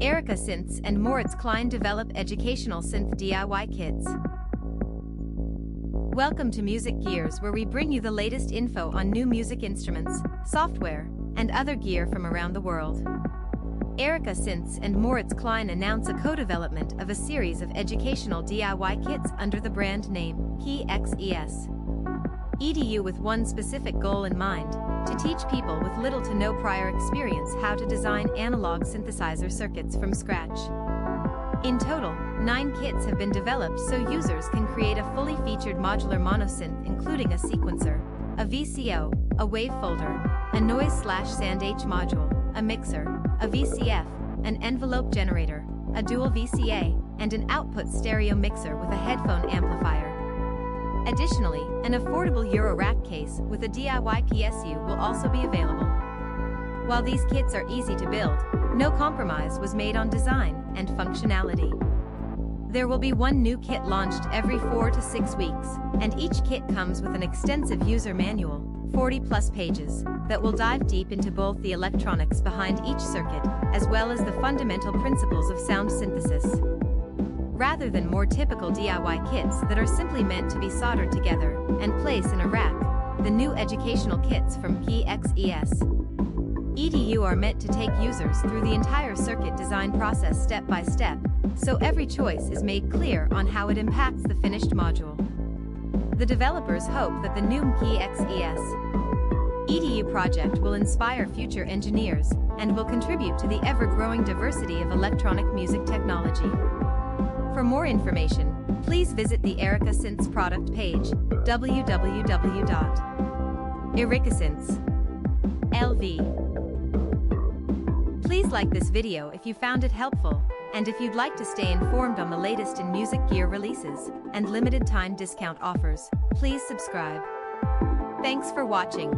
Erica Synths and Moritz Klein develop educational synth DIY kits. Welcome to MusicGearz where we bring you the latest info on new music instruments, software, and other gear from around the world. Erica Synths and Moritz Klein announce a co-development of a series of educational DIY kits under the brand name Key XES. EDU with one specific goal in mind, to teach people with little to no prior experience how to design analog synthesizer circuits from scratch. In total, nine kits have been developed so users can create a fully featured modular monosynth including a sequencer, a VCO, a wave folder, a noise slash S and H module, a mixer, a VCF, an envelope generator, a dual VCA, and an output stereo mixer with a headphone amplifier. Additionally, an affordable Eurorack case with a DIY PSU will also be available. While these kits are easy to build, no compromise was made on design and functionality. There will be one new kit launched every 4 to 6 weeks, and each kit comes with an extensive user manual, 40 plus pages, that will dive deep into both the electronics behind each circuit, as well as the fundamental principles of sound synthesis rather than more typical DIY kits that are simply meant to be soldered together and placed in a rack, the new educational kits from PXES. EDU are meant to take users through the entire circuit design process step by step, so every choice is made clear on how it impacts the finished module. The developers hope that the new PXES EDU project will inspire future engineers and will contribute to the ever-growing diversity of electronic music technology. For more information, please visit the Erica Synths product page, www.ericasynths.lv. Please like this video if you found it helpful, and if you'd like to stay informed on the latest in music gear releases and limited time discount offers, please subscribe. Thanks for watching.